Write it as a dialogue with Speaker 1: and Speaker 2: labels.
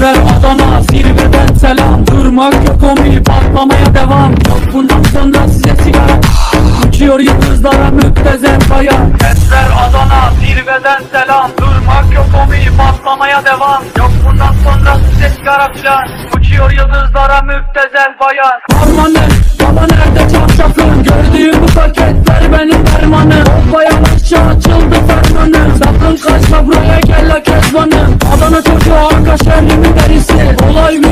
Speaker 1: Kesver Adana zirveden selam. Durmak yok omi patlamaya devam. Yok bundan sonra size sigara. Uçuyor yıldızlara müptezel kaya Kesver Adana zirveden selam. Durmak yok omi patlamaya devam. Yok bundan sonra size sigara filan. Uçuyor yıldızlara müptezel bayan. Harmanın baba nerede çarşafın? Gördüğüm bu paketler benim dermanım O bayanlaşça açıldı fermanım Sakın kaçma buraya gel la kezbanım Adana çocuğu arka şehrimin Polise olay mı?